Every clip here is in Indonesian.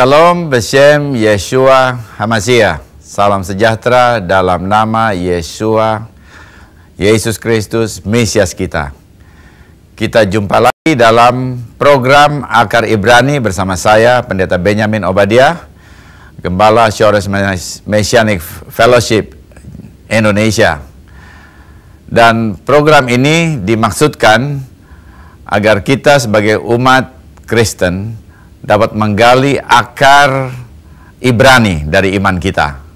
Shalom Beshem Yeshua Hamashiach. Salam sejahtera dalam nama Yeshua Yesus Kristus Mesias kita. Kita jumpa lagi dalam program Akar Ibrani bersama saya Pendeta Benjamin Obadiah, Gembala Shores Messianic Fellowship Indonesia. Dan program ini dimaksudkan agar kita sebagai umat Kristen dapat menggali akar Ibrani dari iman kita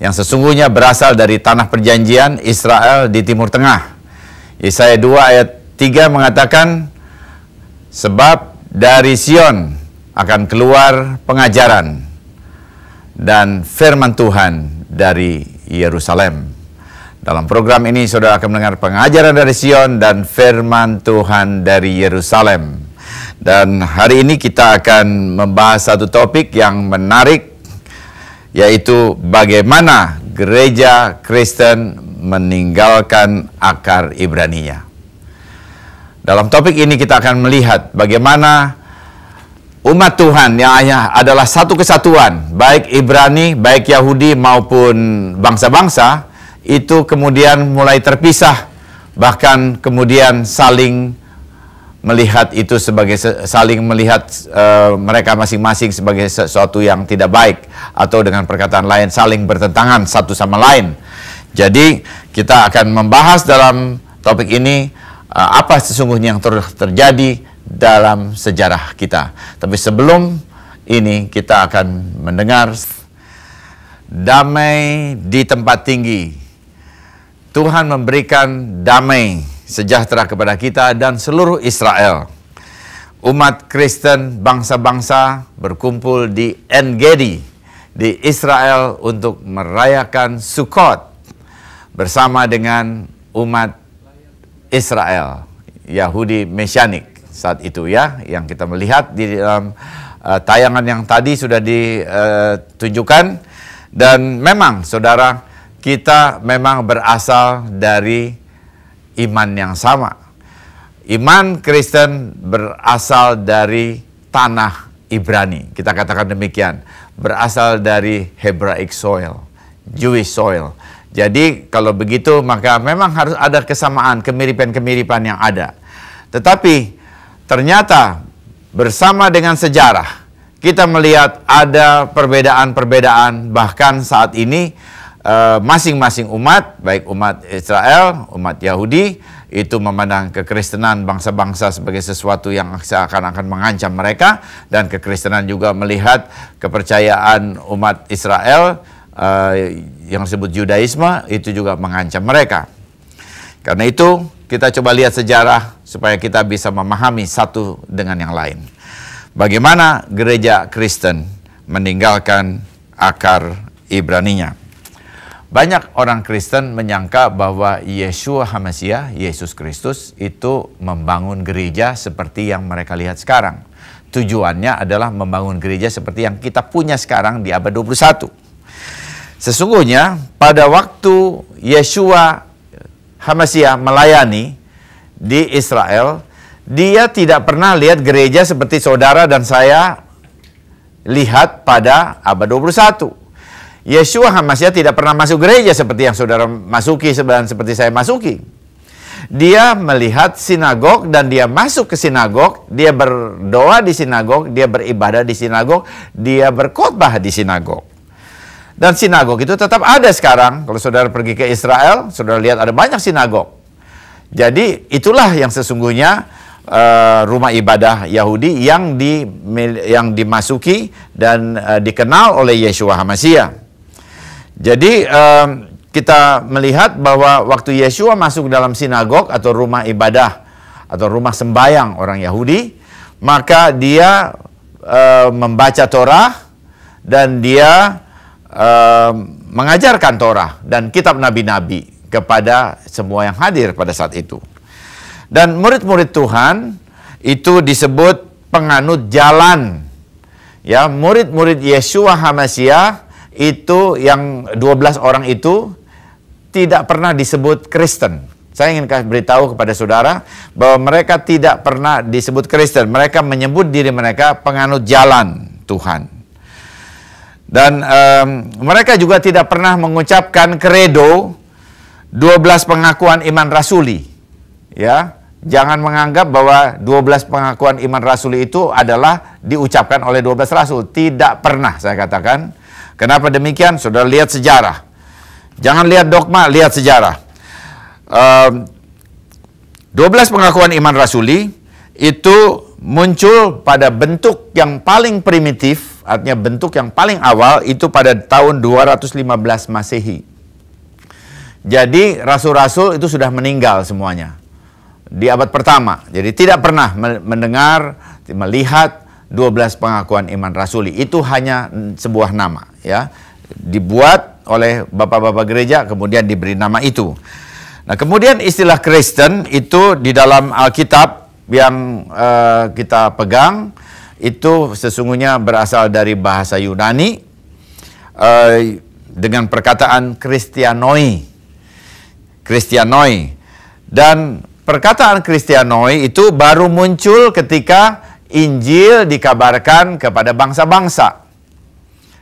yang sesungguhnya berasal dari tanah perjanjian Israel di Timur Tengah. Yesaya 2 ayat 3 mengatakan sebab dari Sion akan keluar pengajaran dan firman Tuhan dari Yerusalem. Dalam program ini saudara akan mendengar pengajaran dari Sion dan firman Tuhan dari Yerusalem. Dan hari ini kita akan membahas satu topik yang menarik yaitu bagaimana gereja Kristen meninggalkan akar Ibraninya. Dalam topik ini kita akan melihat bagaimana umat Tuhan yang hanya adalah satu kesatuan, baik Ibrani, baik Yahudi maupun bangsa-bangsa, itu kemudian mulai terpisah bahkan kemudian saling melihat itu sebagai saling melihat uh, mereka masing-masing sebagai sesuatu yang tidak baik atau dengan perkataan lain saling bertentangan satu sama lain. Jadi kita akan membahas dalam topik ini uh, apa sesungguhnya yang ter terjadi dalam sejarah kita. Tapi sebelum ini kita akan mendengar damai di tempat tinggi Tuhan memberikan damai sejahtera kepada kita dan seluruh Israel. Umat Kristen bangsa-bangsa berkumpul di En-Gedi di Israel untuk merayakan Sukkot bersama dengan umat Israel Yahudi Mesianik saat itu ya yang kita melihat di dalam uh, tayangan yang tadi sudah ditunjukkan dan memang saudara kita memang berasal dari iman yang sama. Iman Kristen berasal dari tanah Ibrani. Kita katakan demikian. Berasal dari Hebraic soil, Jewish soil. Jadi kalau begitu maka memang harus ada kesamaan, kemiripan-kemiripan yang ada. Tetapi ternyata bersama dengan sejarah kita melihat ada perbedaan-perbedaan bahkan saat ini masing-masing uh, umat, baik umat Israel, umat Yahudi, itu memandang kekristenan bangsa-bangsa sebagai sesuatu yang seakan-akan mengancam mereka, dan kekristenan juga melihat kepercayaan umat Israel uh, yang disebut Judaisme itu juga mengancam mereka. Karena itu, kita coba lihat sejarah supaya kita bisa memahami satu dengan yang lain. Bagaimana gereja Kristen meninggalkan akar Ibraninya. Banyak orang Kristen menyangka bahwa Yeshua Hamasiah, Yesus Kristus, itu membangun gereja seperti yang mereka lihat sekarang. Tujuannya adalah membangun gereja seperti yang kita punya sekarang di abad 21. Sesungguhnya pada waktu Yeshua Hamasiah melayani di Israel, dia tidak pernah lihat gereja seperti saudara dan saya lihat pada abad 21 Yeshua Hamasya tidak pernah masuk gereja seperti yang saudara masuki dan seperti saya masuki. Dia melihat sinagog dan dia masuk ke sinagog, dia berdoa di sinagog, dia beribadah di sinagog, dia berkhotbah di sinagog. Dan sinagog itu tetap ada sekarang. Kalau saudara pergi ke Israel, saudara lihat ada banyak sinagog. Jadi itulah yang sesungguhnya uh, rumah ibadah Yahudi yang di yang dimasuki dan uh, dikenal oleh Yeshua Hamasya. Jadi um, kita melihat bahwa waktu Yesua masuk dalam sinagog atau rumah ibadah atau rumah sembayang orang Yahudi, maka dia uh, membaca Torah dan dia uh, mengajarkan Torah dan kitab nabi-nabi kepada semua yang hadir pada saat itu. Dan murid-murid Tuhan itu disebut penganut jalan. Ya, murid-murid Yesua Hamasiah itu yang 12 orang itu tidak pernah disebut Kristen. Saya ingin beritahu kepada saudara bahwa mereka tidak pernah disebut Kristen. Mereka menyebut diri mereka penganut jalan Tuhan. Dan um, mereka juga tidak pernah mengucapkan kredo 12 pengakuan iman rasuli. Ya, jangan menganggap bahwa 12 pengakuan iman rasuli itu adalah diucapkan oleh 12 rasul. Tidak pernah saya katakan. Kenapa demikian? Sudah lihat sejarah. Jangan lihat dogma, lihat sejarah. Um, 12 pengakuan iman rasuli itu muncul pada bentuk yang paling primitif artinya bentuk yang paling awal itu pada tahun 215 Masehi. Jadi rasul-rasul itu sudah meninggal semuanya di abad pertama. Jadi tidak pernah mendengar, melihat 12 pengakuan iman rasuli. Itu hanya sebuah nama ya. Dibuat oleh bapak-bapak gereja kemudian diberi nama itu. Nah, kemudian istilah Kristen itu di dalam Alkitab yang uh, kita pegang itu sesungguhnya berasal dari bahasa Yunani uh, dengan perkataan Kristianoi. Kristianoi. Dan perkataan Kristianoi itu baru muncul ketika Injil dikabarkan kepada bangsa-bangsa.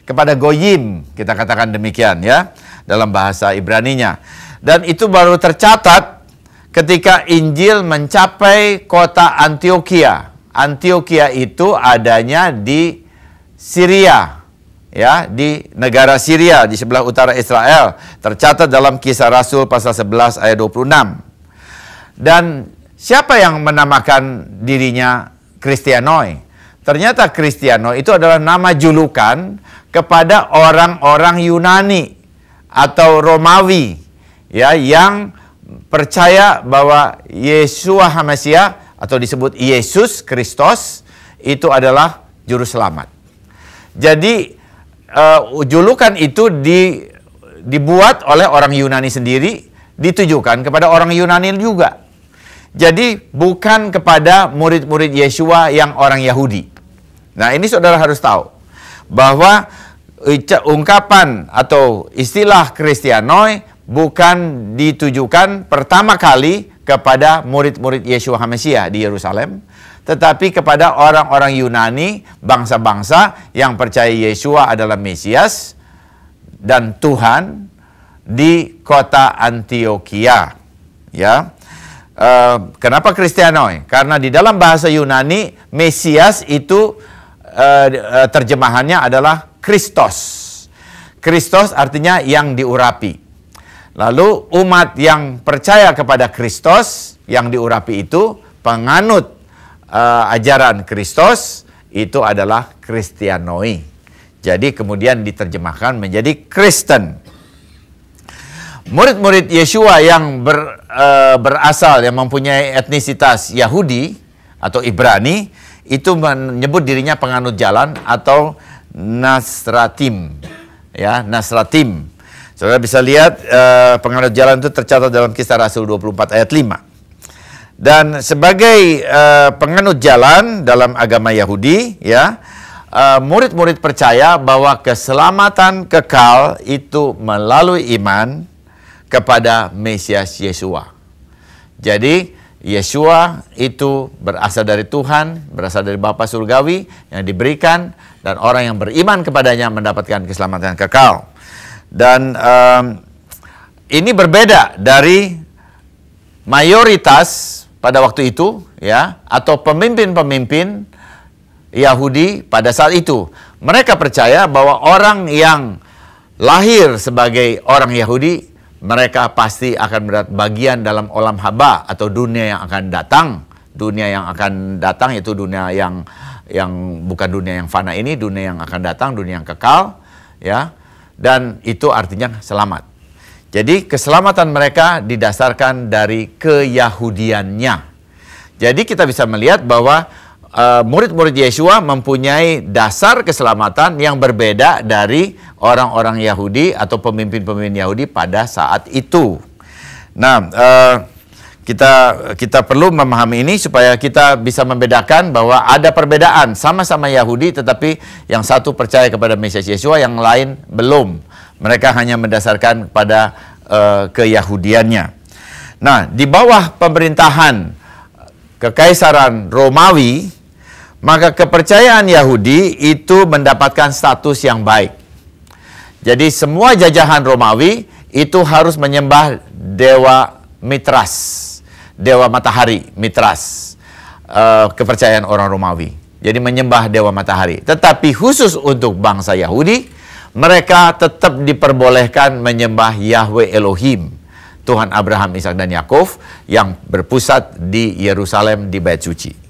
Kepada goyim, kita katakan demikian ya, dalam bahasa Ibraninya. Dan itu baru tercatat ketika Injil mencapai kota Antioquia. Antioquia itu adanya di Syria ya di negara Syria di sebelah utara Israel. Tercatat dalam kisah Rasul pasal 11 ayat 26 dan siapa yang menamakan dirinya Kristianoi ternyata Kristianoi itu adalah nama julukan kepada orang-orang Yunani atau Romawi ya yang percaya bahwa Yesua HaMasiah atau disebut Yesus Kristus itu adalah juru selamat. Jadi uh, julukan itu di, dibuat oleh orang Yunani sendiri ditujukan kepada orang Yunani juga. Jadi bukan kepada murid-murid Yesua yang orang Yahudi. Nah, ini saudara harus tahu bahwa ungkapan atau istilah Kristianoi bukan ditujukan pertama kali kepada murid-murid Yeshua HaMasiah di Yerusalem, tetapi kepada orang-orang Yunani, bangsa-bangsa yang percaya Yeshua adalah Mesias dan Tuhan di kota Antioquia. Ya, uh, kenapa Kristianoi? Karena di dalam bahasa Yunani Mesias itu uh, terjemahannya adalah Kristos. Kristos artinya yang diurapi. Lalu umat yang percaya kepada Kristus yang diurapi itu penganut uh, ajaran Kristus itu adalah Kristianoi. Jadi kemudian diterjemahkan menjadi Kristen. Murid-murid Yeshua yang ber, uh, berasal yang mempunyai etnisitas Yahudi atau Ibrani itu menyebut dirinya penganut jalan atau Nasratim. Ya, Nasratim Saudara bisa lihat uh, penganut jalan itu tercatat dalam kisah Rasul 24 ayat 5. Dan sebagai uh, penganut jalan dalam agama Yahudi, ya, uh, murid-murid percaya bahwa keselamatan kekal itu melalui iman kepada Mesias Yesua. Jadi Yesua itu berasal dari Tuhan, berasal dari Bapa Surgawi yang diberikan dan orang yang beriman kepadanya mendapatkan keselamatan kekal. Dan um, ini berbeda dari mayoritas pada waktu itu ya atau pemimpin-pemimpin Yahudi pada saat itu. Mereka percaya bahwa orang yang lahir sebagai orang Yahudi mereka pasti akan mendapat bagian dalam olam haba atau dunia yang akan datang. Dunia yang akan datang itu dunia yang yang bukan dunia yang fana ini, dunia yang akan datang, dunia yang kekal, ya dan itu artinya selamat. Jadi keselamatan mereka didasarkan dari keyahudiannya. Jadi kita bisa melihat bahwa uh, murid-murid Yesua mempunyai dasar keselamatan yang berbeda dari orang-orang Yahudi atau pemimpin-pemimpin Yahudi pada saat itu. Nah, uh, kita kita perlu memahami ini supaya kita bisa membedakan bahwa ada perbedaan sama-sama Yahudi tetapi yang satu percaya kepada Mesias Yesua yang lain belum. Mereka hanya mendasarkan pada uh, keyahudiannya. Nah, di bawah pemerintahan kekaisaran Romawi, maka kepercayaan Yahudi itu mendapatkan status yang baik. Jadi semua jajahan Romawi itu harus menyembah dewa Mitras, dewa matahari Mitras, uh, kepercayaan orang Romawi. Jadi menyembah dewa matahari. Tetapi khusus untuk bangsa Yahudi, mereka tetap diperbolehkan menyembah Yahweh Elohim, Tuhan Abraham, Ishak dan Yakov yang berpusat di Yerusalem di Bait Suci.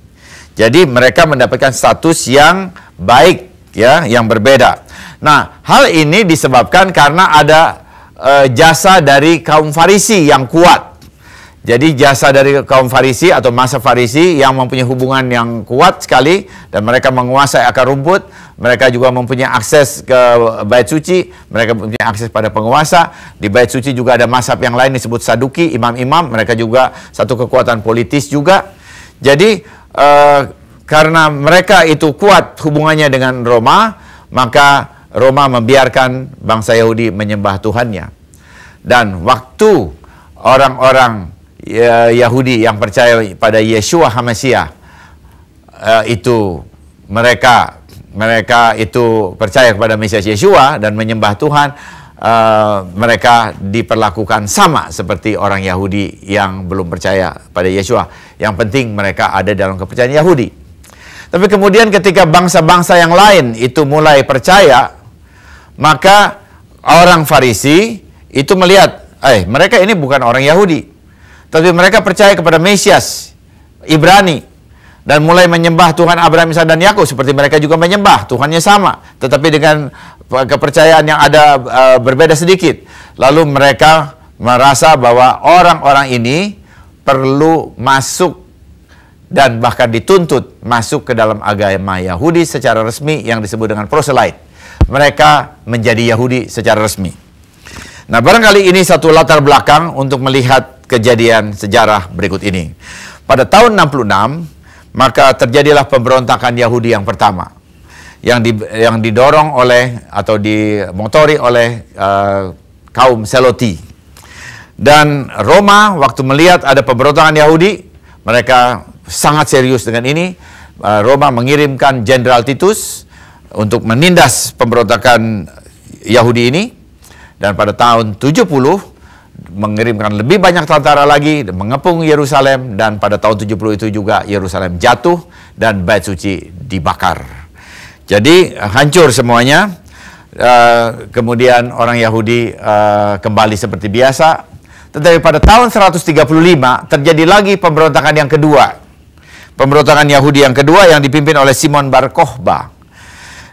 Jadi mereka mendapatkan status yang baik ya, yang berbeda. Nah, hal ini disebabkan karena ada e, jasa dari kaum Farisi yang kuat. Jadi jasa dari kaum Farisi atau masa Farisi yang mempunyai hubungan yang kuat sekali dan mereka menguasai akar rumput, mereka juga mempunyai akses ke bait suci, mereka mempunyai akses pada penguasa. Di bait suci juga ada masab yang lain disebut Saduki, imam-imam, mereka juga satu kekuatan politis juga. Jadi e, karena mereka itu kuat hubungannya dengan Roma, maka Roma membiarkan bangsa Yahudi menyembah Tuhannya. Dan waktu orang-orang ya, Yahudi yang percaya pada Yeshua Hamasiah uh, itu mereka mereka itu percaya kepada Mesias Yeshua dan menyembah Tuhan, uh, mereka diperlakukan sama seperti orang Yahudi yang belum percaya pada Yeshua. Yang penting mereka ada dalam kepercayaan Yahudi. Tapi kemudian ketika bangsa-bangsa yang lain itu mulai percaya, maka orang Farisi itu melihat, eh mereka ini bukan orang Yahudi, tapi mereka percaya kepada Mesias, Ibrani, dan mulai menyembah Tuhan Abraham, Isa dan Yakub seperti mereka juga menyembah Tuhannya sama, tetapi dengan kepercayaan yang ada uh, berbeda sedikit. Lalu mereka merasa bahwa orang-orang ini perlu masuk dan bahkan dituntut masuk ke dalam agama Yahudi secara resmi yang disebut dengan proselyte mereka menjadi Yahudi secara resmi. Nah, barangkali ini satu latar belakang untuk melihat kejadian sejarah berikut ini. Pada tahun 66, maka terjadilah pemberontakan Yahudi yang pertama yang di, yang didorong oleh atau dimotori oleh uh, kaum Seloti. Dan Roma waktu melihat ada pemberontakan Yahudi, mereka sangat serius dengan ini. Uh, Roma mengirimkan Jenderal Titus untuk menindas pemberontakan Yahudi ini dan pada tahun 70 mengirimkan lebih banyak tentara lagi mengepung Yerusalem dan pada tahun 70 itu juga Yerusalem jatuh dan bait suci dibakar. Jadi hancur semuanya. Uh, kemudian orang Yahudi uh, kembali seperti biasa. Tetapi pada tahun 135 terjadi lagi pemberontakan yang kedua. Pemberontakan Yahudi yang kedua yang dipimpin oleh Simon Bar Kokhba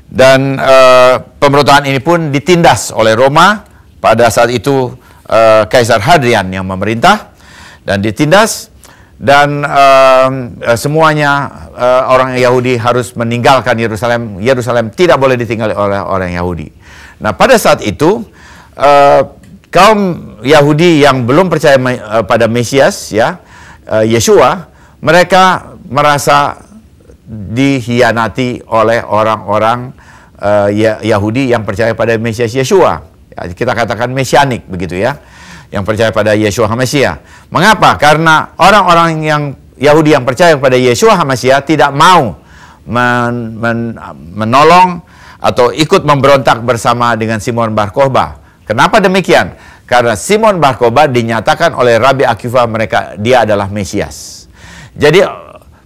dan uh, pemberontakan ini pun ditindas oleh Roma pada saat itu uh, Kaisar Hadrian yang memerintah dan ditindas dan uh, semuanya uh, orang Yahudi harus meninggalkan Yerusalem. Yerusalem tidak boleh ditinggali oleh orang Yahudi. Nah, pada saat itu uh, kaum Yahudi yang belum percaya uh, pada Mesias ya, uh, Yeshua, mereka merasa dihianati oleh orang-orang uh, Yahudi yang percaya pada Mesias Yeshua. Ya, kita katakan mesianik begitu ya. Yang percaya pada Yeshua HaMasiah. Mengapa? Karena orang-orang yang Yahudi yang percaya kepada Yeshua HaMasiah tidak mau men, men, menolong atau ikut memberontak bersama dengan Simon Bar Kokhba. Kenapa demikian? Karena Simon Bar Kokhba dinyatakan oleh Rabi Akiva mereka dia adalah Mesias. Jadi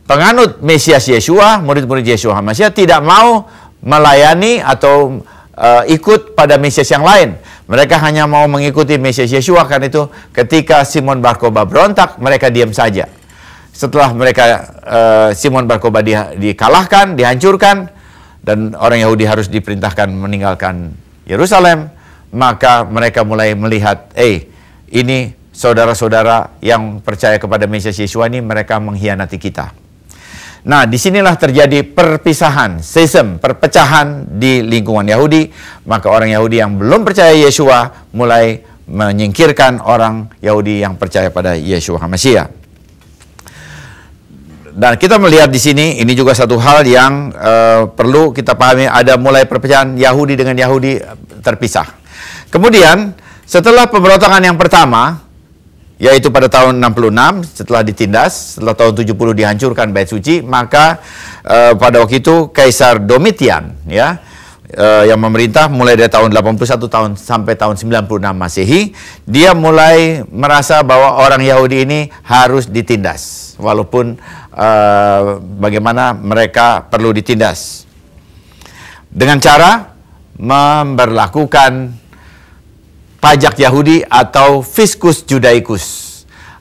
penganut Mesias Yeshua, murid-murid Yeshua HaMasyiah tidak mau melayani atau uh, ikut pada Mesias yang lain. Mereka hanya mau mengikuti Mesias Yeshua karena itu ketika Simon Barkoba berontak, mereka diam saja. Setelah mereka uh, Simon Barkoba di, dikalahkan, dihancurkan dan orang Yahudi harus diperintahkan meninggalkan Yerusalem, maka mereka mulai melihat, eh ini saudara-saudara yang percaya kepada Mesias Yeshua ini mereka mengkhianati kita. Nah, di sinilah terjadi perpisahan, schism, perpecahan di lingkungan Yahudi. Maka orang Yahudi yang belum percaya Yeshua mulai menyingkirkan orang Yahudi yang percaya pada Yeshua HaMasyiah. Dan kita melihat di sini, ini juga satu hal yang uh, perlu kita pahami, ada mulai perpecahan Yahudi dengan Yahudi terpisah. Kemudian, setelah pemberontakan yang pertama, yaitu pada tahun 66 setelah ditindas, setelah tahun 70 dihancurkan bait suci, maka uh, pada waktu itu Kaisar Domitian ya uh, yang memerintah mulai dari tahun 81 tahun sampai tahun 96 Masehi, dia mulai merasa bahwa orang Yahudi ini harus ditindas walaupun uh, bagaimana mereka perlu ditindas. Dengan cara memberlakukan pajak Yahudi atau fiskus judaicus.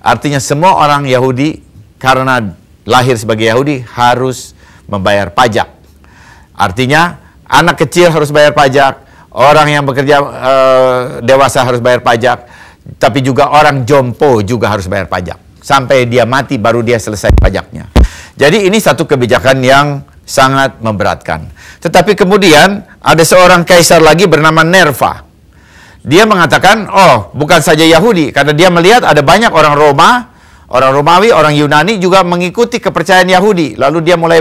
Artinya semua orang Yahudi karena lahir sebagai Yahudi harus membayar pajak. Artinya anak kecil harus bayar pajak, orang yang bekerja uh, dewasa harus bayar pajak, tapi juga orang jompo juga harus bayar pajak. Sampai dia mati baru dia selesai pajaknya. Jadi ini satu kebijakan yang sangat memberatkan. Tetapi kemudian ada seorang kaisar lagi bernama Nerva dia mengatakan, oh bukan saja Yahudi, karena dia melihat ada banyak orang Roma, orang Romawi, orang Yunani juga mengikuti kepercayaan Yahudi. Lalu dia mulai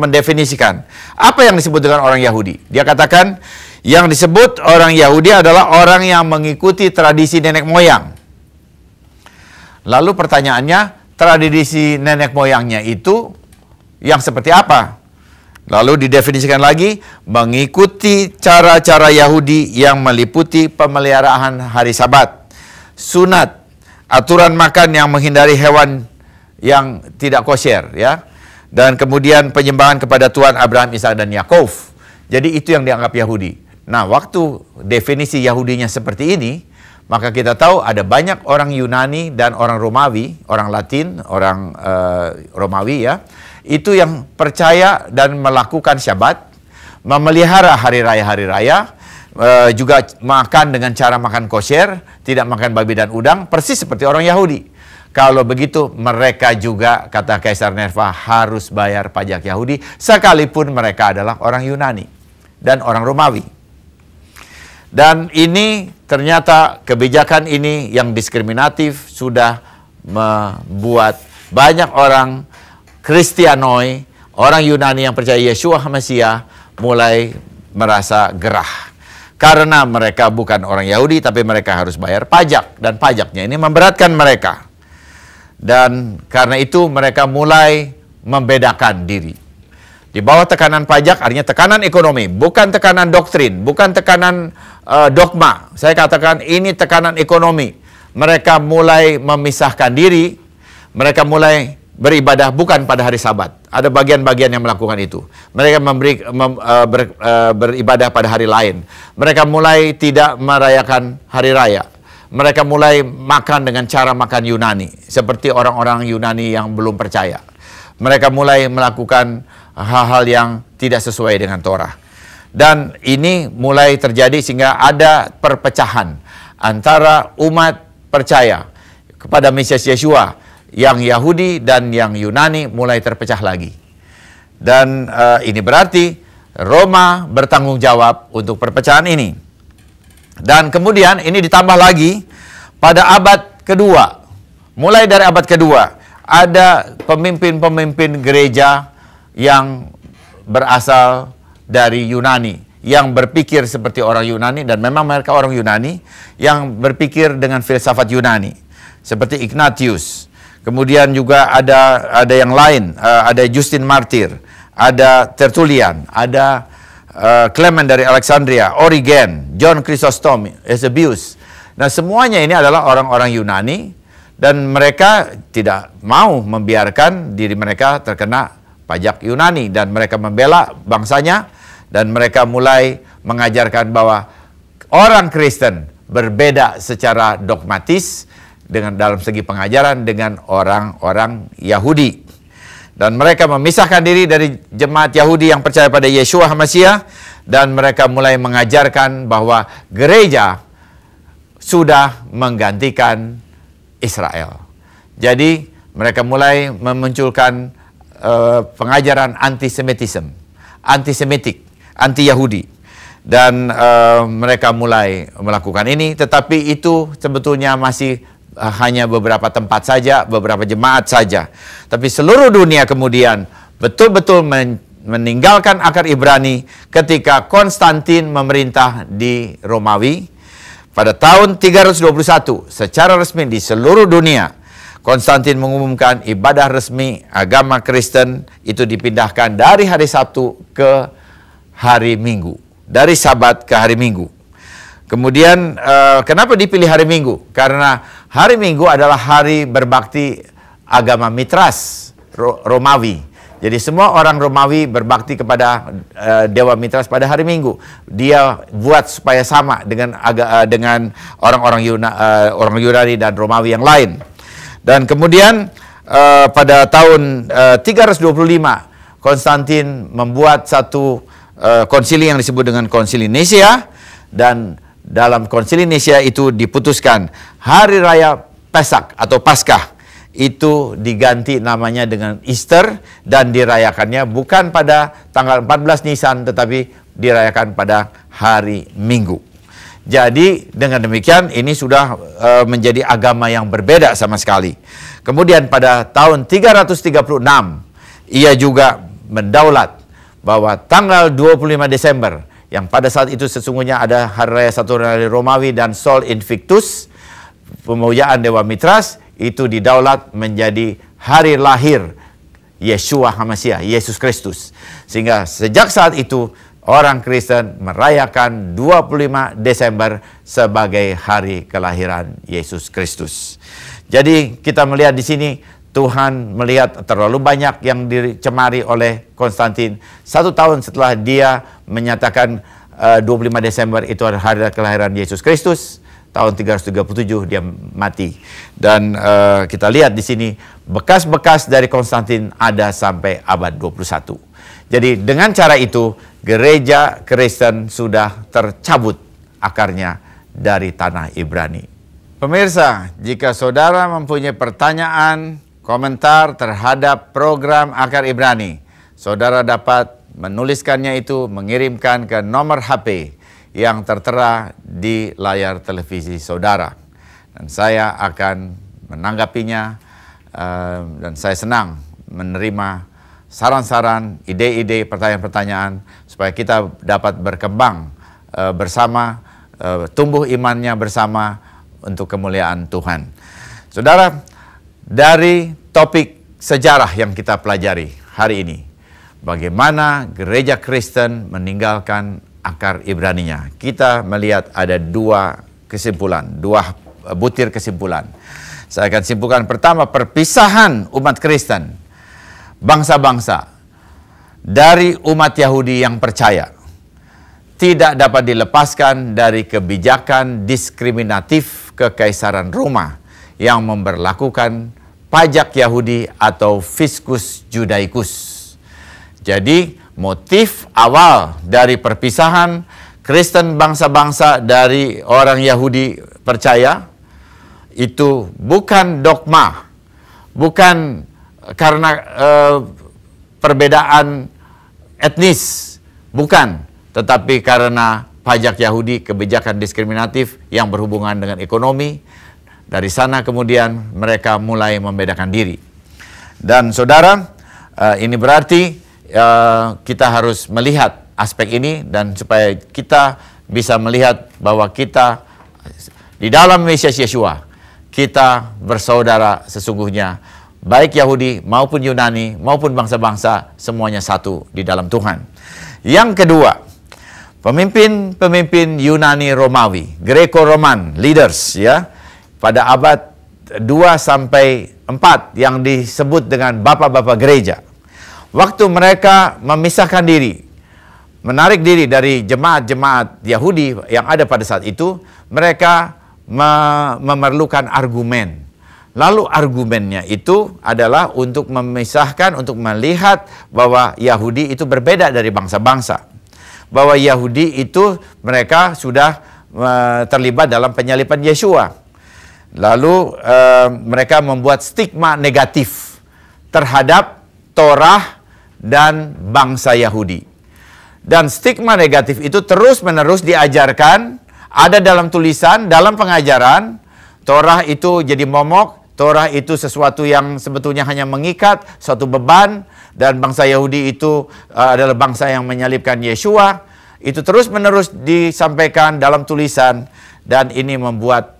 mendefinisikan apa yang disebut dengan orang Yahudi. Dia katakan yang disebut orang Yahudi adalah orang yang mengikuti tradisi nenek moyang. Lalu pertanyaannya, tradisi nenek moyangnya itu yang seperti apa? Lalu didefinisikan lagi mengikuti cara-cara Yahudi yang meliputi pemeliharaan hari Sabat, sunat, aturan makan yang menghindari hewan yang tidak kosher ya. Dan kemudian penyembahan kepada Tuhan Abraham, Ishak dan Yakov. Jadi itu yang dianggap Yahudi. Nah, waktu definisi Yahudinya seperti ini, maka kita tahu ada banyak orang Yunani dan orang Romawi, orang Latin, orang uh, Romawi ya, itu yang percaya dan melakukan syabat, memelihara hari raya-hari raya, e, juga makan dengan cara makan kosher, tidak makan babi dan udang, persis seperti orang Yahudi. Kalau begitu mereka juga, kata Kaisar Nerva, harus bayar pajak Yahudi, sekalipun mereka adalah orang Yunani dan orang Romawi. Dan ini ternyata kebijakan ini yang diskriminatif sudah membuat banyak orang Kristianoi, orang Yunani yang percaya Yeshua HaMasiah mulai merasa gerah. Karena mereka bukan orang Yahudi, tapi mereka harus bayar pajak. Dan pajaknya ini memberatkan mereka. Dan karena itu mereka mulai membedakan diri. Di bawah tekanan pajak artinya tekanan ekonomi, bukan tekanan doktrin, bukan tekanan uh, dogma. Saya katakan ini tekanan ekonomi. Mereka mulai memisahkan diri, mereka mulai beribadah bukan pada hari Sabat. Ada bagian-bagian yang melakukan itu. Mereka memberi mem, uh, ber, uh, beribadah pada hari lain. Mereka mulai tidak merayakan hari raya. Mereka mulai makan dengan cara makan Yunani, seperti orang-orang Yunani yang belum percaya. Mereka mulai melakukan hal-hal yang tidak sesuai dengan Torah. Dan ini mulai terjadi sehingga ada perpecahan antara umat percaya kepada Mesias Yeshua yang Yahudi dan yang Yunani mulai terpecah lagi. Dan uh, ini berarti Roma bertanggung jawab untuk perpecahan ini. Dan kemudian ini ditambah lagi pada abad kedua. Mulai dari abad kedua ada pemimpin-pemimpin gereja yang berasal dari Yunani yang berpikir seperti orang Yunani dan memang mereka orang Yunani yang berpikir dengan filsafat Yunani seperti Ignatius Kemudian juga ada ada yang lain, uh, ada Justin Martyr, ada Tertullian, ada uh, Clement dari Alexandria, Origen, John Chrysostom, Eusebius. Nah, semuanya ini adalah orang-orang Yunani dan mereka tidak mau membiarkan diri mereka terkena pajak Yunani dan mereka membela bangsanya dan mereka mulai mengajarkan bahwa orang Kristen berbeda secara dogmatis dengan dalam segi pengajaran dengan orang-orang Yahudi. Dan mereka memisahkan diri dari jemaat Yahudi yang percaya pada Yeshua HaMasyiah dan mereka mulai mengajarkan bahwa gereja sudah menggantikan Israel. Jadi mereka mulai memunculkan uh, pengajaran antisemitisme, antisemitik, anti-Yahudi dan uh, mereka mulai melakukan ini tetapi itu sebetulnya masih hanya beberapa tempat saja, beberapa jemaat saja. Tapi seluruh dunia kemudian betul-betul men meninggalkan akar Ibrani ketika Konstantin memerintah di Romawi pada tahun 321 secara resmi di seluruh dunia. Konstantin mengumumkan ibadah resmi agama Kristen itu dipindahkan dari hari Sabtu ke hari Minggu. dari Sabat ke hari Minggu. Kemudian uh, kenapa dipilih hari Minggu? Karena hari Minggu adalah hari berbakti agama Mitras Romawi. Jadi semua orang Romawi berbakti kepada uh, Dewa Mitras pada hari Minggu. Dia buat supaya sama dengan aga, uh, dengan orang-orang Yuna, uh, orang Yunani dan Romawi yang lain. Dan kemudian uh, pada tahun uh, 325 Konstantin membuat satu uh, konsili yang disebut dengan Konsili Nicea dan dalam Konsili Nicea itu diputuskan hari raya Pesak atau Paskah itu diganti namanya dengan Easter dan dirayakannya bukan pada tanggal 14 Nisan tetapi dirayakan pada hari Minggu. Jadi dengan demikian ini sudah uh, menjadi agama yang berbeda sama sekali. Kemudian pada tahun 336 ia juga mendaulat bahwa tanggal 25 Desember yang pada saat itu sesungguhnya ada hari raya Saturnalia Romawi dan Sol Invictus pemujaan Dewa Mitras itu didaulat menjadi hari lahir Yeshua HaMashiach, Yesus Kristus. Sehingga sejak saat itu orang Kristen merayakan 25 Desember sebagai hari kelahiran Yesus Kristus. Jadi kita melihat di sini Tuhan melihat terlalu banyak yang dicemari oleh Konstantin. Satu tahun setelah dia menyatakan uh, 25 Desember itu adalah hari kelahiran Yesus Kristus tahun 337 dia mati. Dan uh, kita lihat di sini bekas-bekas dari Konstantin ada sampai abad 21. Jadi dengan cara itu gereja Kristen sudah tercabut akarnya dari tanah Ibrani. Pemirsa, jika saudara mempunyai pertanyaan, komentar terhadap program Akar Ibrani, saudara dapat menuliskannya itu mengirimkan ke nomor HP yang tertera di layar televisi saudara. Dan saya akan menanggapinya uh, dan saya senang menerima saran-saran, ide-ide, pertanyaan-pertanyaan supaya kita dapat berkembang uh, bersama, uh, tumbuh imannya bersama untuk kemuliaan Tuhan. Saudara, dari topik sejarah yang kita pelajari hari ini, bagaimana gereja Kristen meninggalkan akar Ibraninya. Kita melihat ada dua kesimpulan, dua butir kesimpulan. Saya akan simpulkan pertama perpisahan umat Kristen bangsa-bangsa dari umat Yahudi yang percaya tidak dapat dilepaskan dari kebijakan diskriminatif kekaisaran Roma yang memperlakukan pajak Yahudi atau fiskus judaicus. Jadi motif awal dari perpisahan Kristen bangsa-bangsa dari orang Yahudi percaya itu bukan dogma, bukan karena uh, perbedaan etnis, bukan, tetapi karena pajak Yahudi, kebijakan diskriminatif yang berhubungan dengan ekonomi. Dari sana kemudian mereka mulai membedakan diri. Dan saudara, uh, ini berarti uh, kita harus melihat aspek ini dan supaya kita bisa melihat bahwa kita di dalam Mesias Yeshua kita bersaudara sesungguhnya baik Yahudi maupun Yunani maupun bangsa-bangsa semuanya satu di dalam Tuhan. Yang kedua, pemimpin-pemimpin Yunani Romawi, Greco-Roman leaders ya pada abad 2 sampai 4 yang disebut dengan bapak-bapak gereja waktu mereka memisahkan diri, menarik diri dari jemaat-jemaat Yahudi yang ada pada saat itu, mereka me memerlukan argumen. Lalu argumennya itu adalah untuk memisahkan, untuk melihat bahwa Yahudi itu berbeda dari bangsa-bangsa. Bahwa Yahudi itu mereka sudah terlibat dalam penyalipan Yesua. Lalu uh, mereka membuat stigma negatif terhadap Torah dan bangsa Yahudi. Dan stigma negatif itu terus-menerus diajarkan, ada dalam tulisan, dalam pengajaran. Torah itu jadi momok, Torah itu sesuatu yang sebetulnya hanya mengikat, suatu beban, dan bangsa Yahudi itu uh, adalah bangsa yang menyalibkan Yeshua. Itu terus-menerus disampaikan dalam tulisan, dan ini membuat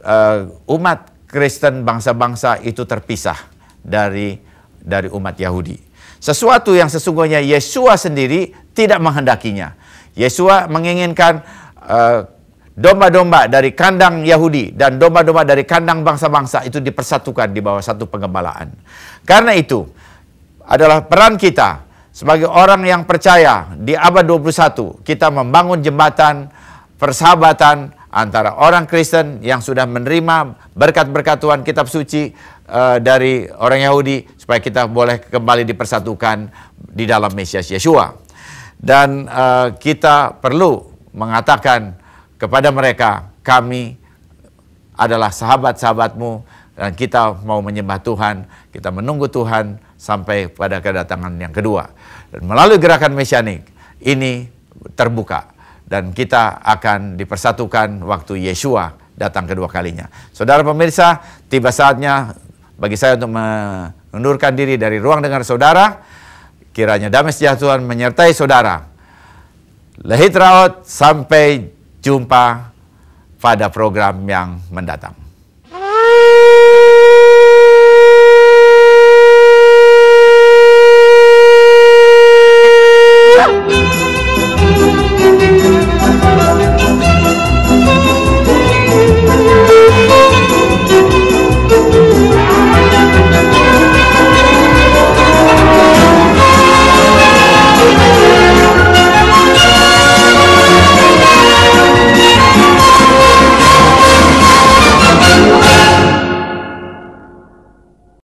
uh, umat Kristen bangsa-bangsa itu terpisah dari dari umat Yahudi. Sesuatu yang sesungguhnya Yesua sendiri tidak menghendakinya. Yesua menginginkan uh, domba-domba dari kandang Yahudi dan domba-domba dari kandang bangsa-bangsa itu dipersatukan di bawah satu pengembalaan. Karena itu adalah peran kita sebagai orang yang percaya di abad 21 kita membangun jembatan persahabatan antara orang Kristen yang sudah menerima berkat-berkat Tuhan kitab suci uh, dari orang Yahudi supaya kita boleh kembali dipersatukan di dalam Mesias Yeshua. Dan uh, kita perlu mengatakan kepada mereka, kami adalah sahabat-sahabatmu dan kita mau menyembah Tuhan, kita menunggu Tuhan sampai pada kedatangan yang kedua. Dan melalui gerakan mesianik ini terbuka dan kita akan dipersatukan waktu Yeshua datang kedua kalinya. Saudara pemirsa, tiba saatnya bagi saya untuk mengundurkan diri dari ruang dengar saudara. Kiranya damai sejahtera Tuhan menyertai saudara. Lehit raut sampai jumpa pada program yang mendatang.